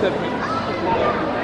Seven minutes.